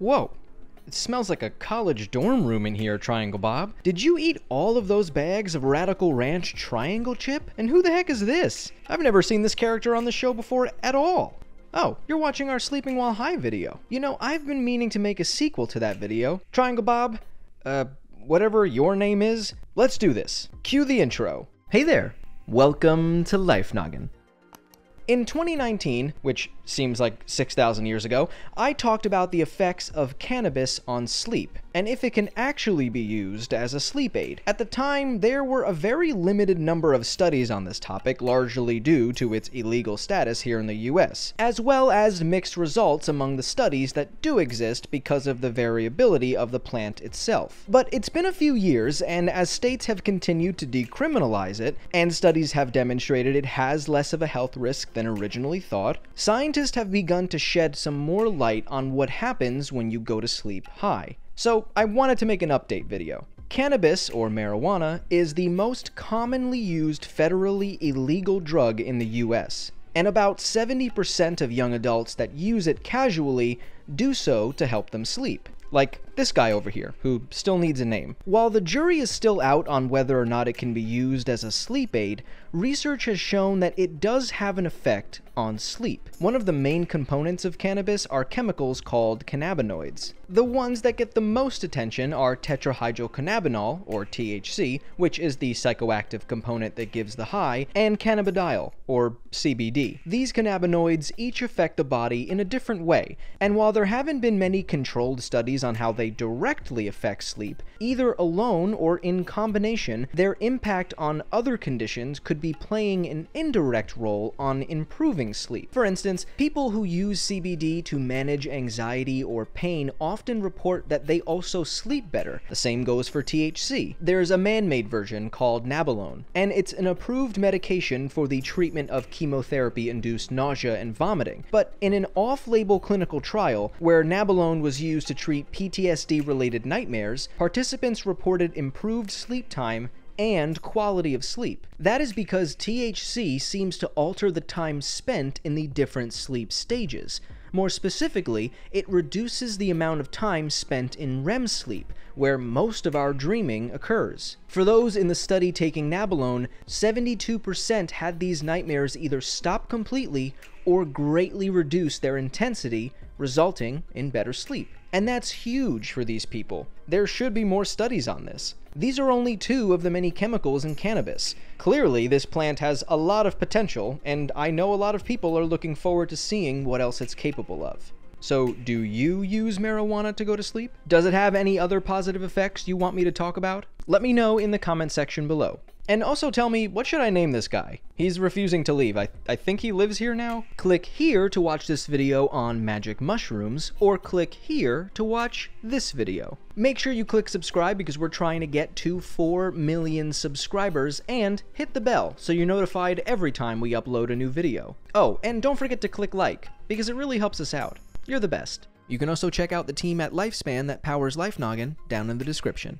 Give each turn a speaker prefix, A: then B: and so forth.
A: Whoa. It smells like a college dorm room in here, Triangle Bob. Did you eat all of those bags of Radical Ranch Triangle Chip? And who the heck is this? I've never seen this character on the show before at all. Oh, you're watching our Sleeping While High video. You know, I've been meaning to make a sequel to that video. Triangle Bob, uh, whatever your name is, let's do this. Cue the intro. Hey there, welcome to Life Noggin. In 2019, which seems like 6,000 years ago, I talked about the effects of cannabis on sleep, and if it can actually be used as a sleep aid. At the time, there were a very limited number of studies on this topic, largely due to its illegal status here in the US, as well as mixed results among the studies that do exist because of the variability of the plant itself. But it's been a few years, and as states have continued to decriminalize it, and studies have demonstrated it has less of a health risk than originally thought, scientists have begun to shed some more light on what happens when you go to sleep high. So I wanted to make an update video. Cannabis, or marijuana, is the most commonly used federally illegal drug in the US, and about 70% of young adults that use it casually do so to help them sleep. Like this guy over here, who still needs a name. While the jury is still out on whether or not it can be used as a sleep aid, research has shown that it does have an effect on sleep. One of the main components of cannabis are chemicals called cannabinoids. The ones that get the most attention are tetrahydrocannabinol, or THC, which is the psychoactive component that gives the high, and cannabidiol, or CBD. These cannabinoids each affect the body in a different way, and while there haven't been many controlled studies on how they directly affect sleep, either alone or in combination, their impact on other conditions could be playing an indirect role on improving sleep. For instance, people who use CBD to manage anxiety or pain often report that they also sleep better. The same goes for THC. There's a man-made version called Nabilone, and it's an approved medication for the treatment of chemotherapy-induced nausea and vomiting. But in an off-label clinical trial where Nabilone was used to treat PTSD-related nightmares, participants reported improved sleep time and quality of sleep. That is because THC seems to alter the time spent in the different sleep stages. More specifically, it reduces the amount of time spent in REM sleep, where most of our dreaming occurs. For those in the study taking Nabilone, 72% had these nightmares either stop completely or greatly reduce their intensity, resulting in better sleep. And that's huge for these people. There should be more studies on this. These are only two of the many chemicals in cannabis. Clearly, this plant has a lot of potential, and I know a lot of people are looking forward to seeing what else it's capable of. So, do you use marijuana to go to sleep? Does it have any other positive effects you want me to talk about? Let me know in the comment section below. And also tell me, what should I name this guy? He's refusing to leave. I, I think he lives here now. Click here to watch this video on magic mushrooms, or click here to watch this video. Make sure you click subscribe because we're trying to get to 4 million subscribers, and hit the bell so you're notified every time we upload a new video. Oh, and don't forget to click like, because it really helps us out. You're the best. You can also check out the team at Lifespan that powers LifeNoggin down in the description.